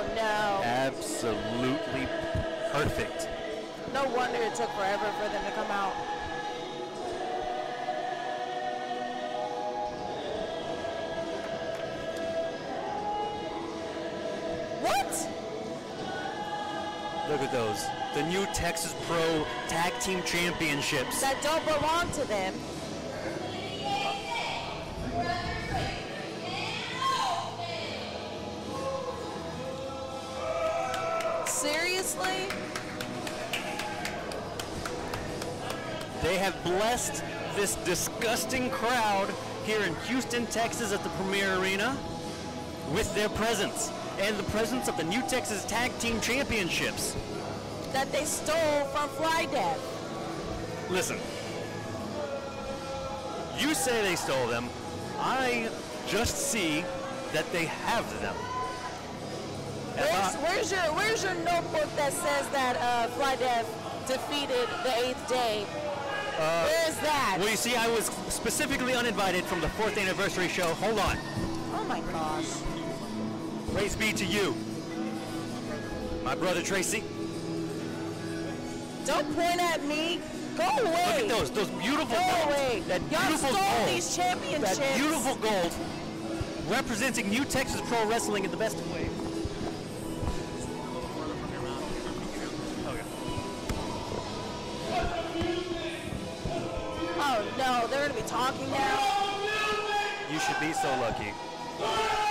Oh no. Absolutely perfect. No wonder it took forever for them to come out. What? Look at those. The new Texas Pro Tag Team Championships. That don't belong to them. Have blessed this disgusting crowd here in Houston, Texas at the Premier Arena with their presence and the presence of the new Texas Tag Team Championships. That they stole from Fly Def. Listen, you say they stole them. I just see that they have them. Where's, where's your Where's your notebook that says that uh, Fly Def defeated the Eighth Day? Uh, Where is that? well, you see, I was specifically uninvited from the fourth anniversary show. Hold on. oh my gosh! Praise be to you, my brother Tracy. Don't point at me. Go away. Look at those, those beautiful Go gold. away. That Y'all beautiful stole gold. these championships. That beautiful gold representing New Texas Pro Wrestling in the best way. Talking now. You should be so lucky.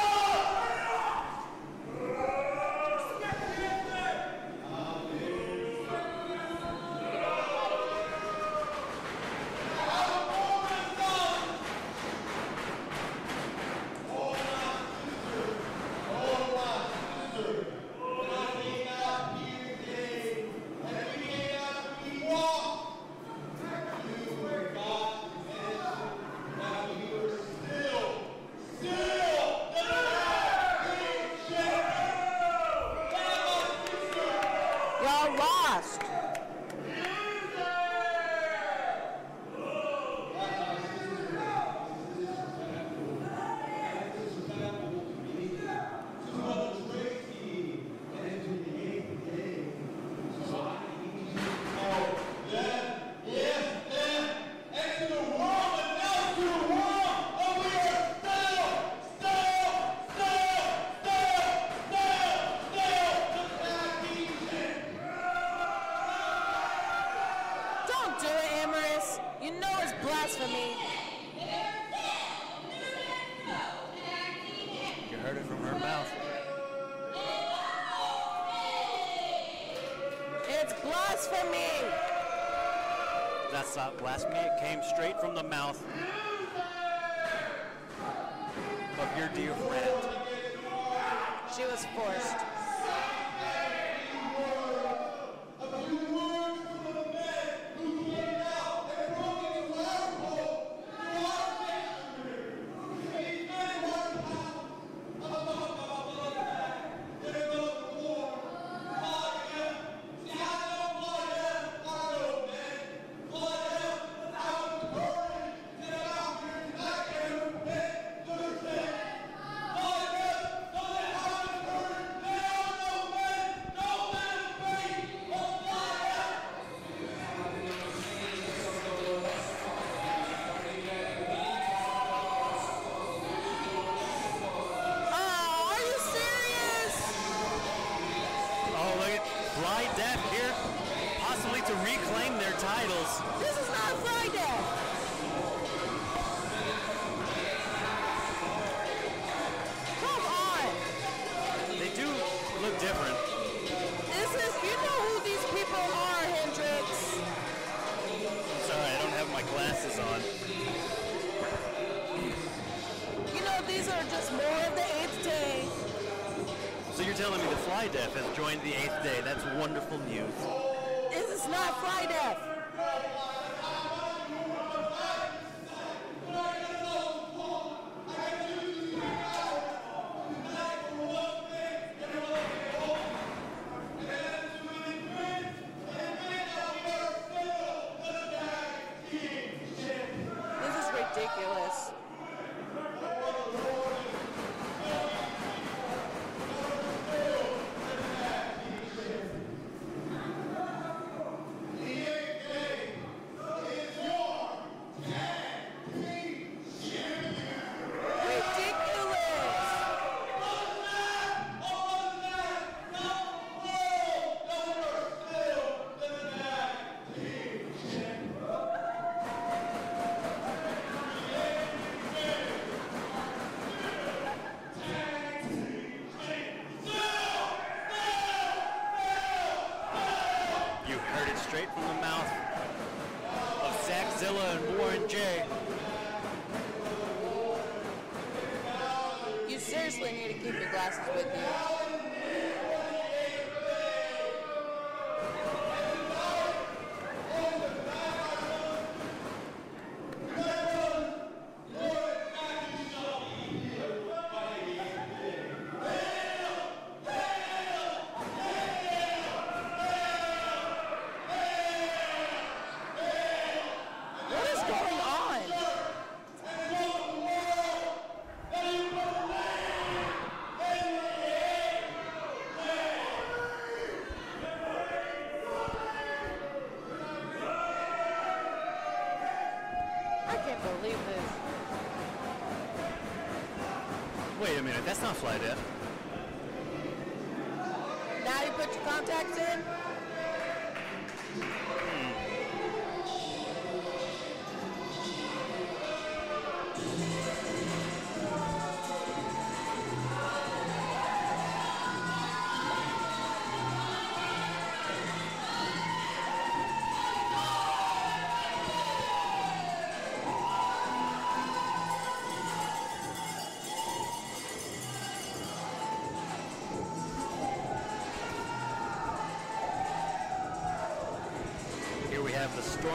Blasphemy. It came straight from the mouth Fly Def here, possibly to reclaim their titles. This is not Friday. Come on. They do look different. This is, you know who these people are, Hendricks. Sorry, I don't have my glasses on. You know these are just more telling me the Fly Def has joined the eighth day. That's wonderful news. This is not Friday. This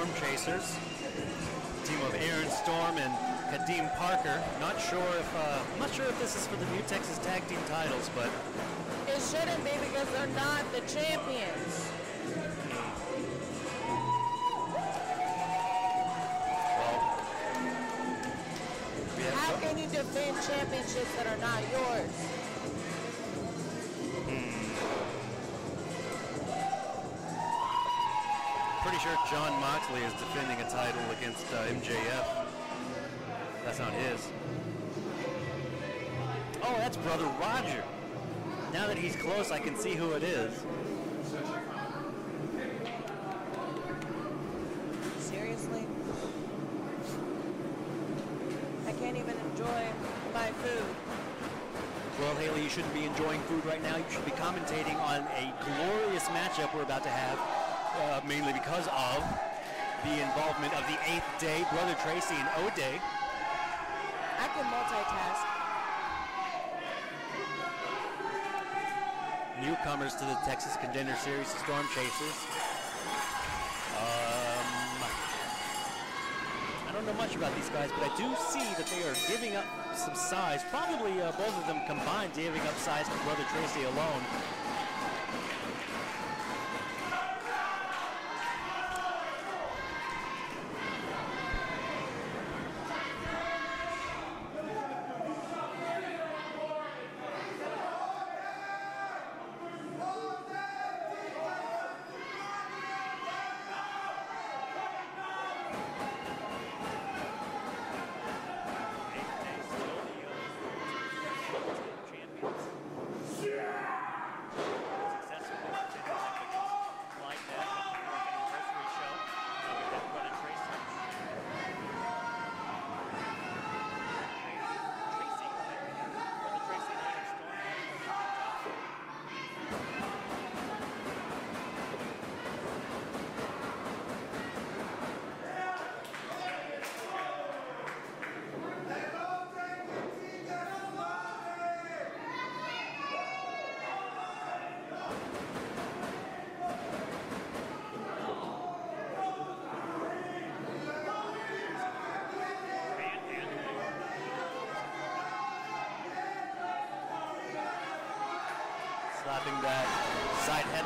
Storm Chasers, team of Aaron Storm and Kadeem Parker. Not sure if uh, I'm not sure if this is for the new Texas Tag Team titles, but It shouldn't be because they're not the champions. well, we How can you defend championships that are not yours? Pretty sure Jon Moxley is defending a title against uh, MJF. That's not his. Oh, that's brother Roger. Now that he's close, I can see who it is. Seriously? I can't even enjoy my food. Well, Haley, you shouldn't be enjoying food right now. You should be commentating on a glorious matchup we're about to have, uh, mainly because of the involvement of the eighth day, Brother Tracy and O'Day. I can multitask. Newcomers to the Texas Contender Series, the Storm Chasers. Um, I don't know much about these guys, but I do see that they are giving up some size. Probably uh, both of them combined giving up size for Brother Tracy alone.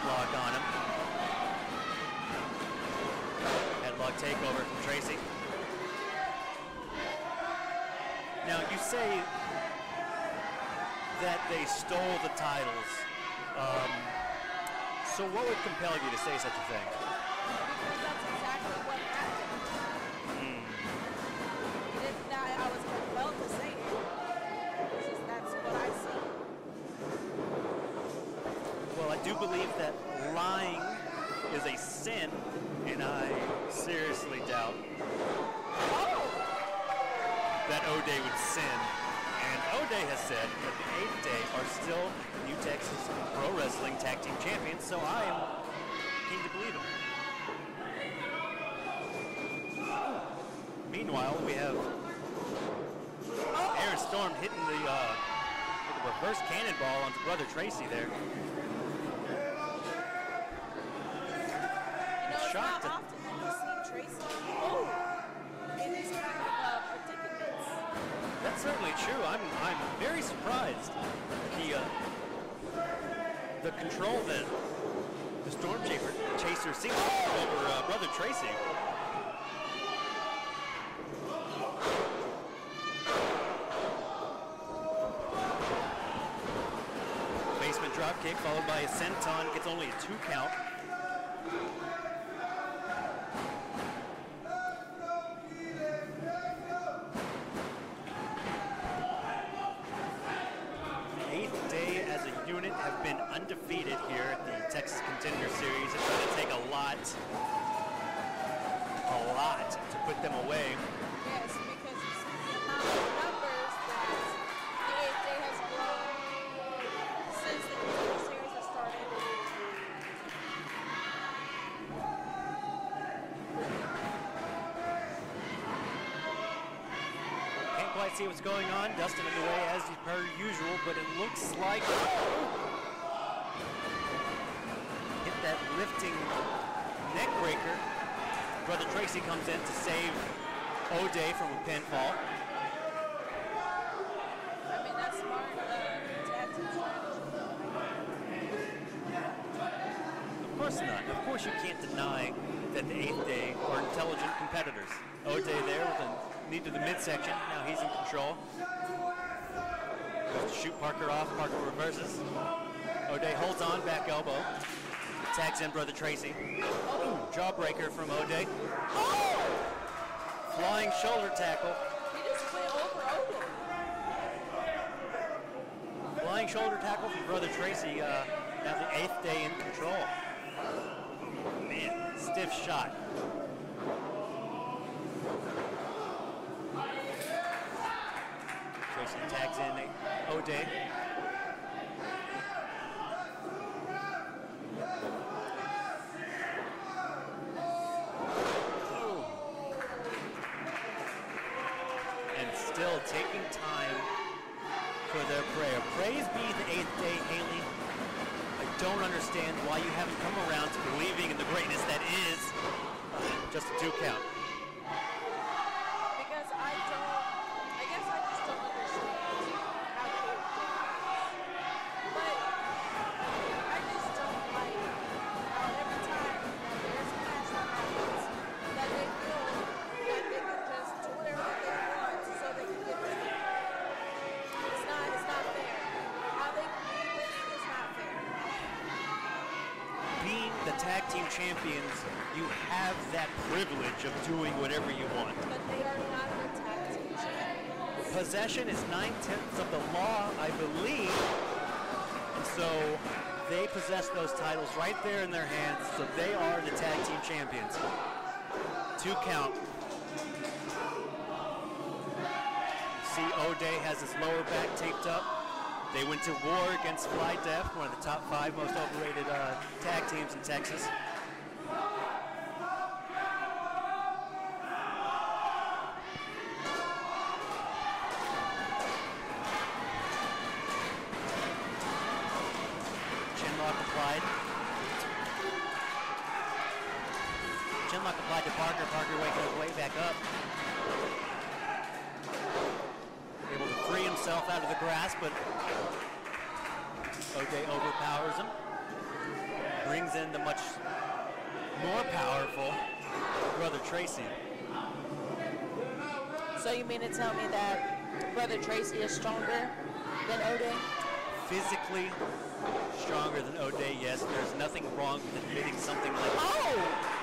Headlock on him. Headlock takeover from Tracy. Now you say that they stole the titles. Um, so what would compel you to say such a thing? believe that lying is a sin, and I seriously doubt that O'Day would sin. And O'Day has said that the Eighth Day are still New Texas Pro Wrestling Tag Team Champions, so I am keen to believe him. Meanwhile, we have Aaron Storm hitting the, uh, the reverse cannonball onto Brother Tracy there. True. I'm I'm very surprised. The uh, the control that the Storm Chaser, Chaser seems to have over uh, Brother Tracy. Basement drop kick followed by a senton gets only a two count. Quite see what's going on. Dustin in the way as per usual, but it looks like hit that lifting neck breaker. Brother Tracy comes in to save O'Day from a pinfall. I mean, that's smart uh, tag team strategy. Of course not. Of course you can't deny that the eighth day are intelligent competitors. O'Day there with midsection. Now he's in control. Goes to shoot Parker off. Parker reverses. O'Day holds on, back elbow. Tags in Brother Tracy. Jawbreaker from O'Day. Flying shoulder tackle. He just went over Odo. Flying shoulder tackle from Brother Tracy. Uh, now the eighth day in control. Man, stiff shot. Tracy tags in oh, O'Day. And still taking time for their prayer. Praise be the eighth day, Haley. I don't understand why you haven't come around to believing in the greatness that is just a two count. Privilege of doing whatever you want. But they are not the tag team champions. Possession is nine tenths of the law, I believe. And so they possess those titles right there in their hands. So they are the tag team champions. Two count. See O'Day has his lower back taped up. They went to war against Fly Def, one of the top five most overrated uh, tag teams in Texas. Chinlock applied. Chinlock applied to Parker. Parker waking his way back up. Able to free himself out of the grasp, but O'Day overpowers him. Brings in the much more powerful Brother Tracy. So you mean to tell me that Brother Tracy is stronger than O'Day? Physically stronger than O'Day, yes. There's nothing wrong with admitting something like Oh!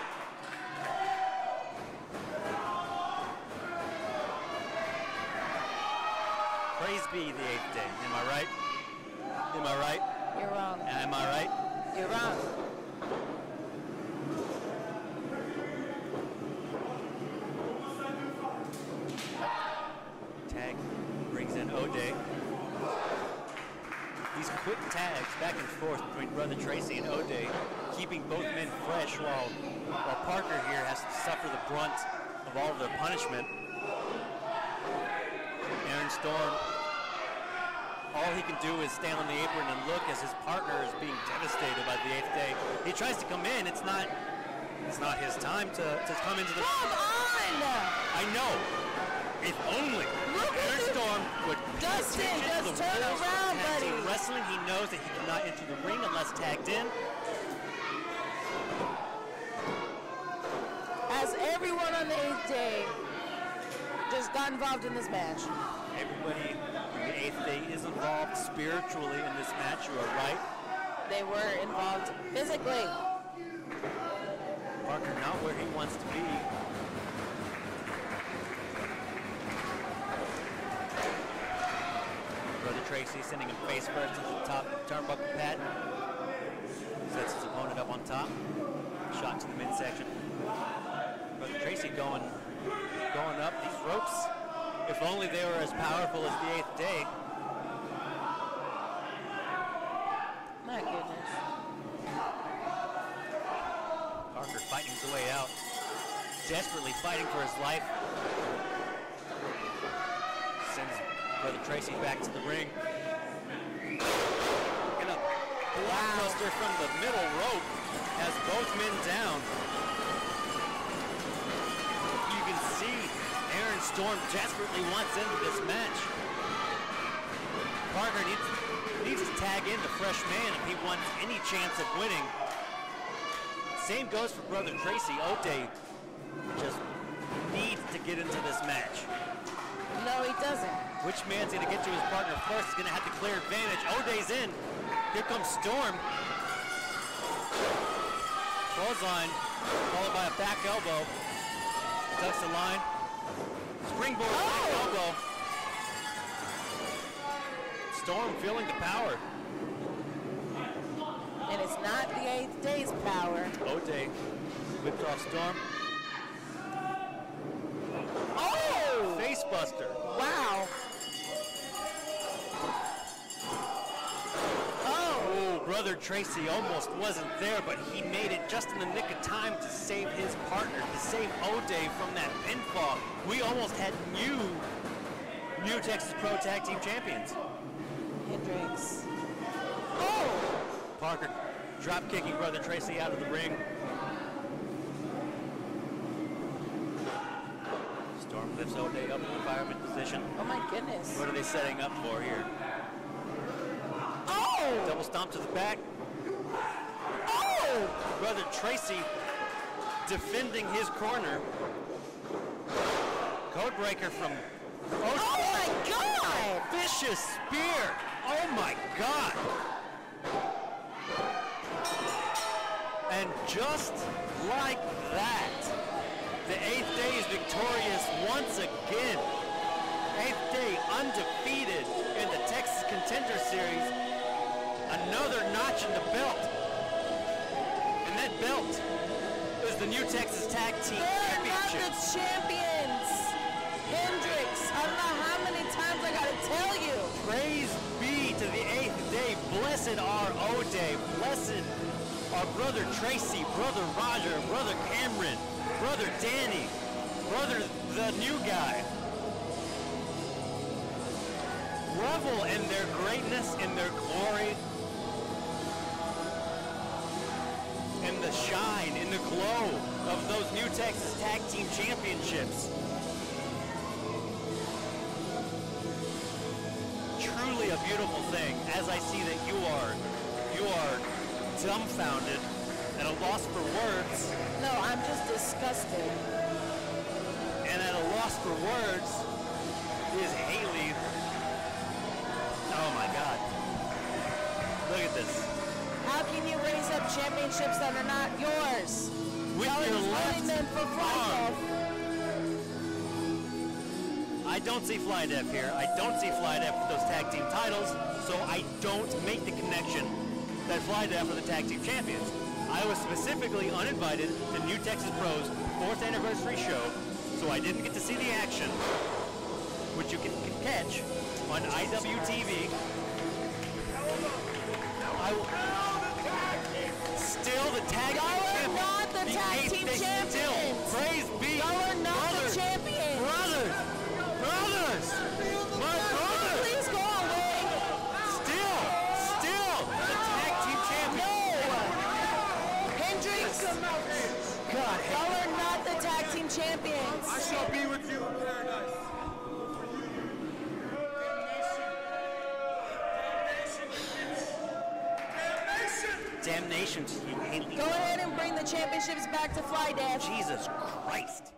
Praise be the eighth day. Am I right? Am I right? You're wrong. Am I right? You're wrong. Tag brings in O'Day. These quick tags back and forth between Brother Tracy and O'Day, keeping both men fresh while, while Parker here has to suffer the brunt of all of their punishment. Aaron Storm, all he can do is stand on the apron and look as his partner is being devastated by the eighth day. He tries to come in. It's not. It's not his time to, to come into the. Come on! I know. If only Look at Aaron this- Storm would Dustin, just turn around, buddy. Wrestling. He knows that he cannot enter the ring unless tagged in. As everyone on the eighth day just got involved in this match. Everybody in the eighth day is involved spiritually in this match. You are right. They were involved physically. Parker not where he wants to be. Brother Tracy sending him face first into the top turnbuckle pad. Sets his opponent up on top. Shot to the midsection. Brother Tracy going going up these ropes. If only they were as powerful as the eighth day. My goodness. Parker fighting his way out. Desperately fighting for his life. Sends Brother Tracy back to the ring. And a blockbuster from the middle rope has both men down. You can see Aaron Storm desperately wants into this match. Parker needs, needs to tag in the fresh man if he wants any chance of winning. Same goes for brother Tracy. Ote just needs to get into this match. No, he doesn't. Which man's going to get to his partner first is going to have the clear advantage. O'Day's in. Here comes Storm. Clothesline, followed by a back elbow. Tucks the line. Springboard back Oh! elbow. Storm feeling the power. And it's not the eighth day's power. O'Day whipped off Storm. Oh! Face buster. Wow. Brother Tracy almost wasn't there, but he made it just in the nick of time to save his partner, to save O'Day from that pinfall. We almost had new, new Texas Pro Tag Team Champions. Hendricks. Oh! Parker drop kicking brother Tracy out of the ring. Storm lifts O'Day up in the fireman position. Oh my goodness. What are they setting up for here? Oh! Double stomp to the back. Oh! Brother Tracy defending his corner. Codebreaker from Oh my god! Vicious Spear. Oh my God. And just like that, the eighth day is victorious once again. Eighth day undefeated in the Texas Contender Series. Another notch in the belt. And that belt is the new Texas Tag Team They're not Championship. the champions! Hendricks, I don't know how many times I gotta tell you. Praise be to the eighth day. Blessed are O'Day. Blessed are brother Tracy, brother Roger, brother Cameron, brother Danny, brother the new guy. Revel in their greatness, in their glory, shine, in the glow of those new Texas Tag Team Championships. truly a beautiful thing as I see that you are you are dumbfounded at a loss for words No, I'm just disgusted. and at a loss for words is Haley. Oh my god. Look at this. How you raise up championships that are not yours? With Y'all your left them for fly arm. I don't see Fly Def here. I don't see Fly Def for those tag team titles, so I don't make the connection that Fly Def are the tag team champions. I was specifically uninvited to New Texas Pro's fourth anniversary show, so I didn't get to see the action, which you can, can catch on IWTV. I tag team champions. Y'all are not the, tag team champions. Praise be. Y'all are not brothers. the champions. Brothers. Brothers. My brothers. Please go away. Still. Still. The tag team champions. No. Hendricks. God. Y'all are not the tag team champions. I shall be with you in paradise. Damnation to you, Haley. Go ahead and bring the championships back to Fly Dash. Jesus Christ.